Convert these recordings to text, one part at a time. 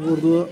Topu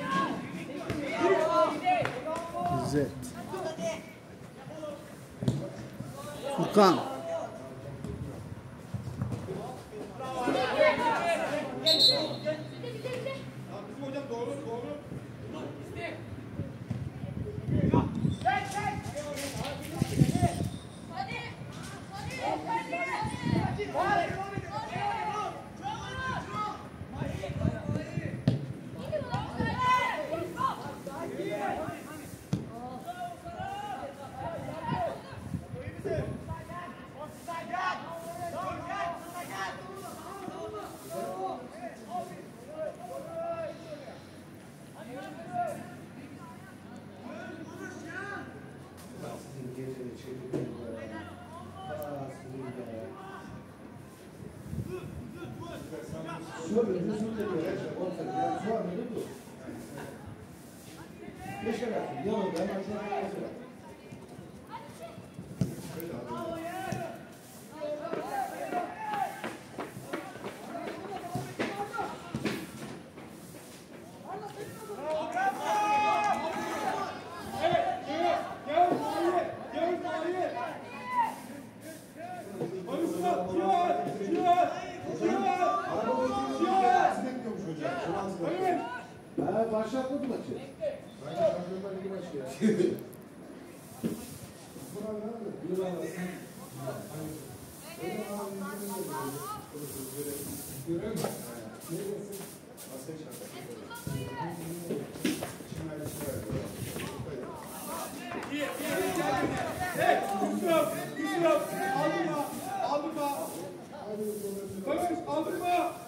Aldırma, aldırma. Aldırma.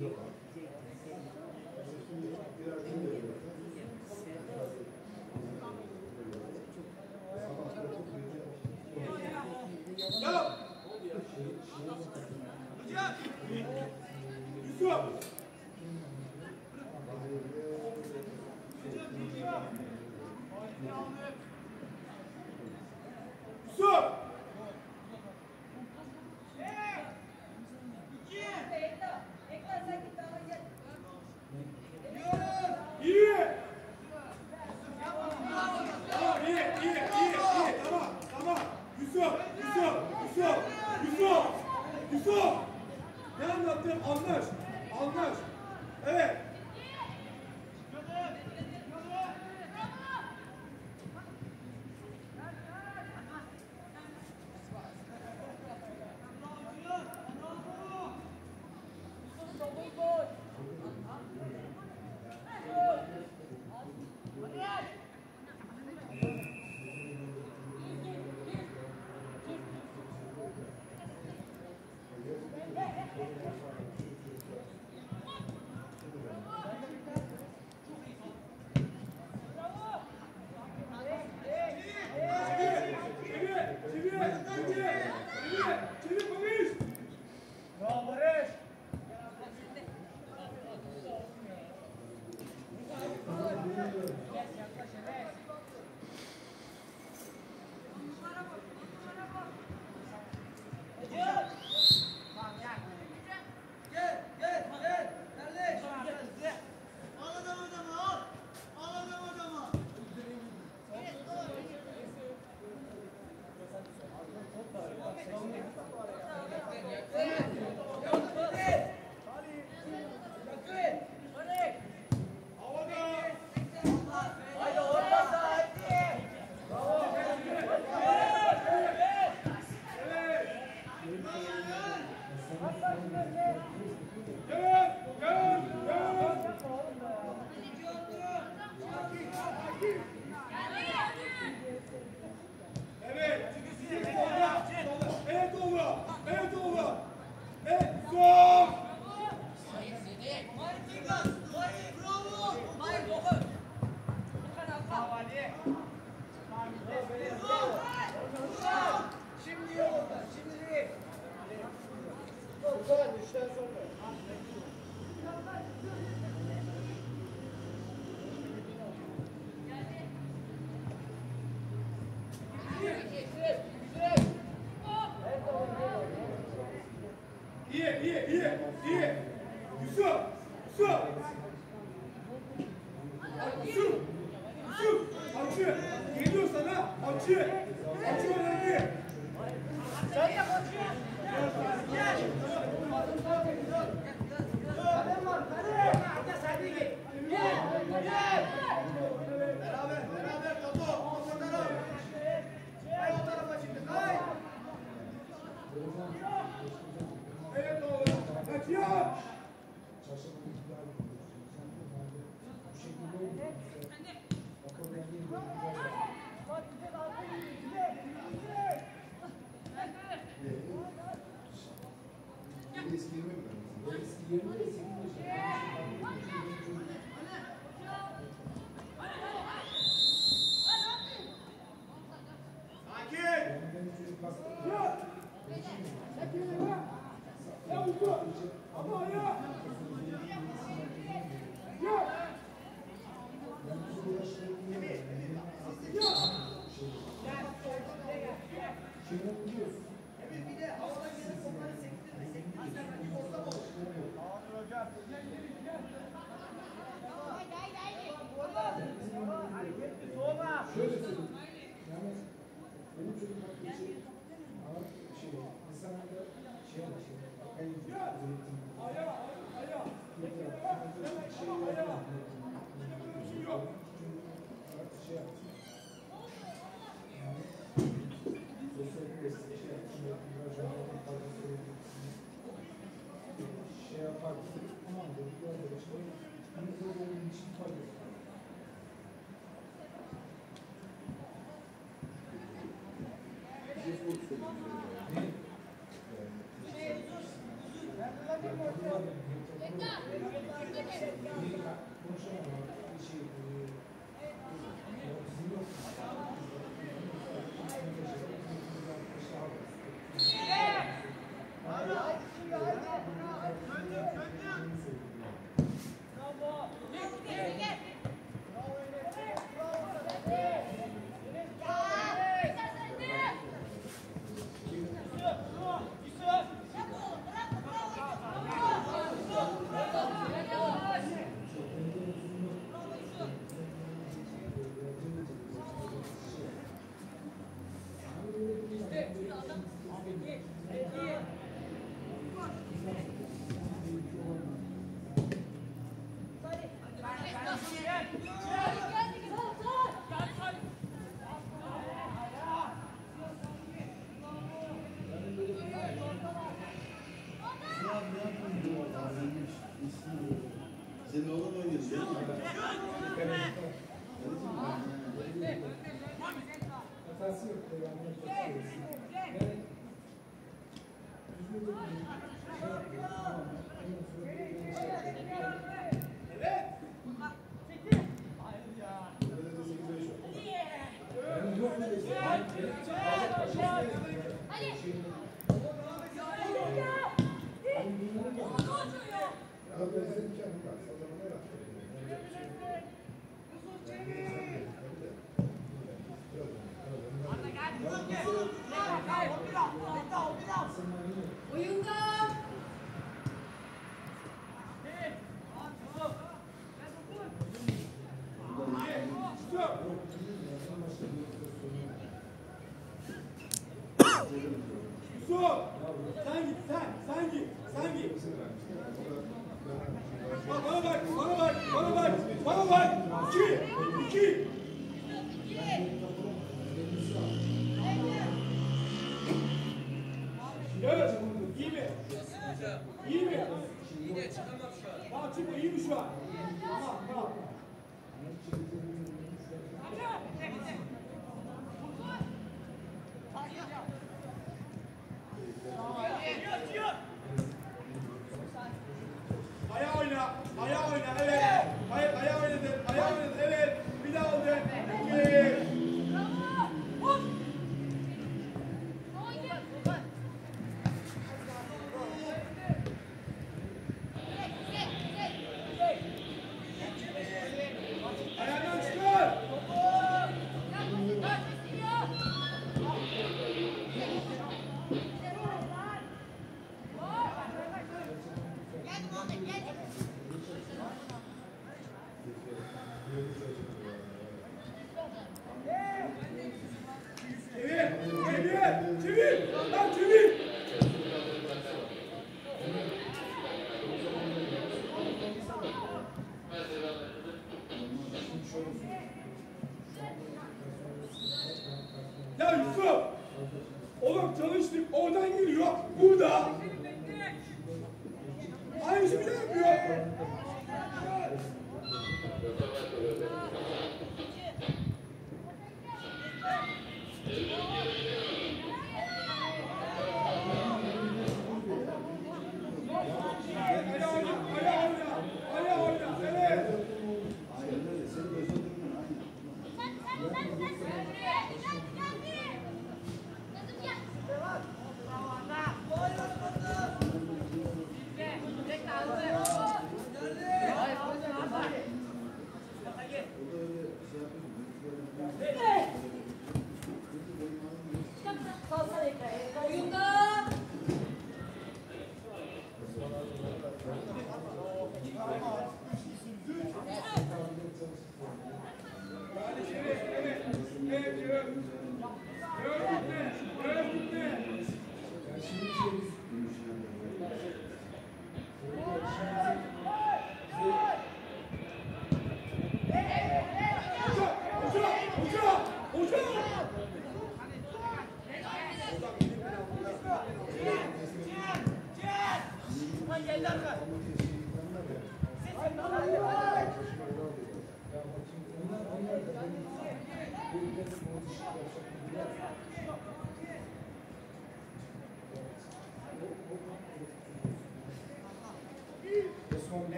Gracias.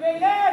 Beyler.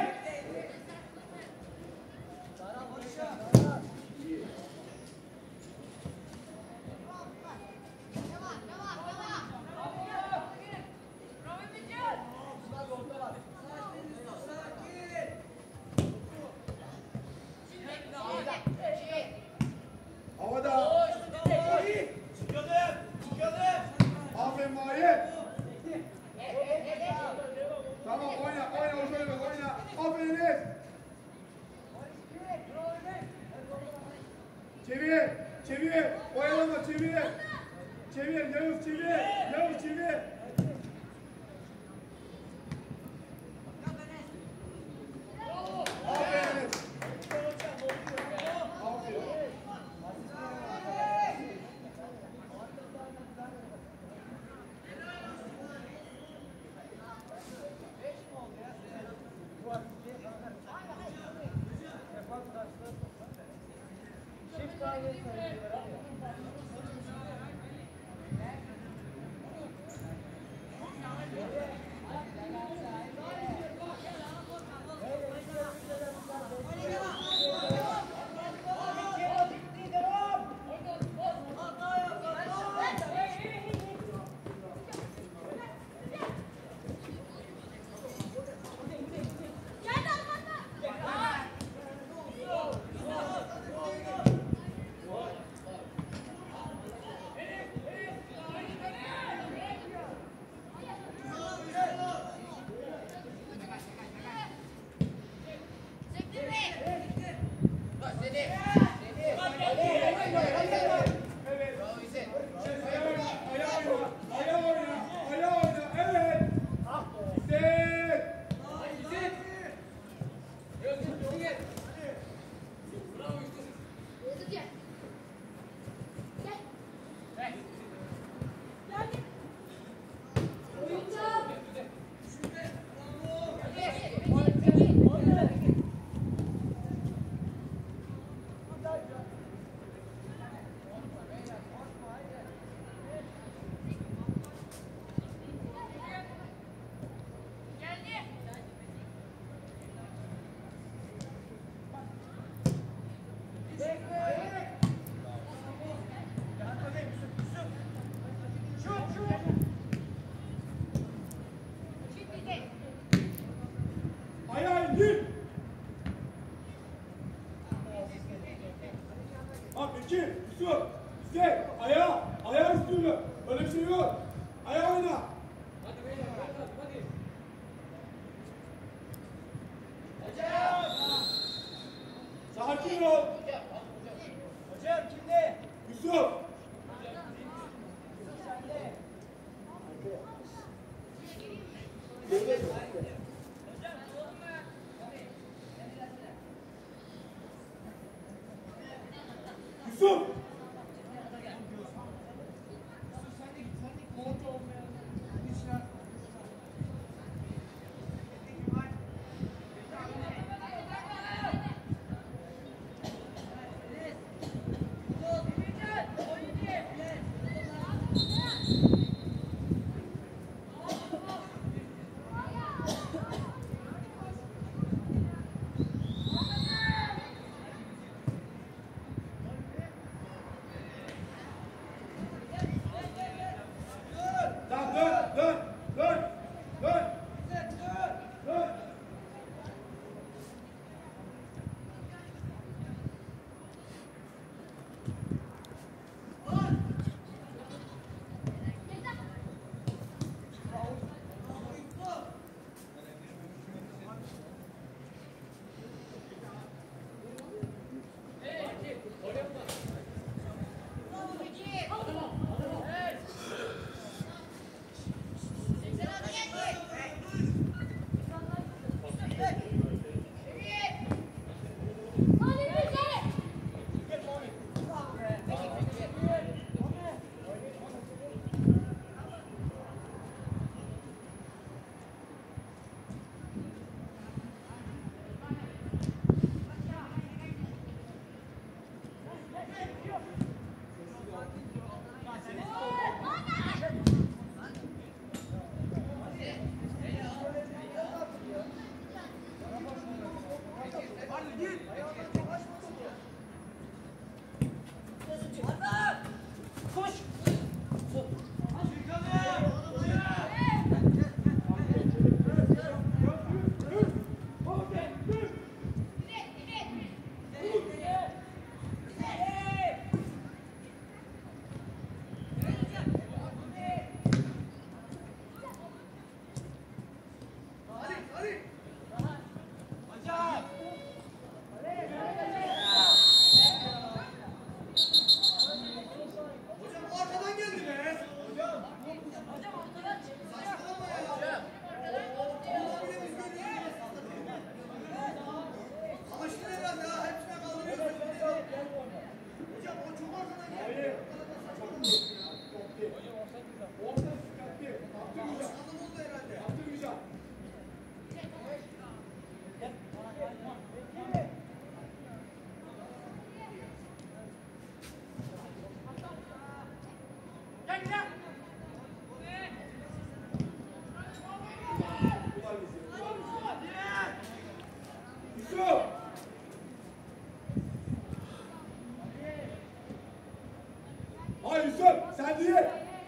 Değil.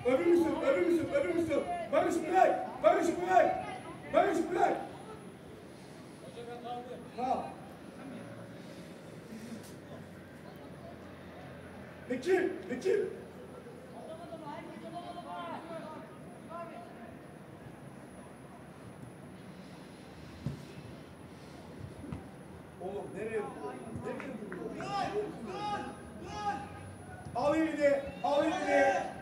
Öbür Yusuf, öbür Yusuf, öbür Yusuf. Barış bırak, Barış bırak. Barış bırak. Ha. Bekir, Bekir. Oğlum nereye? Nereye vuruyorsun? Al elini, al elini, al elini.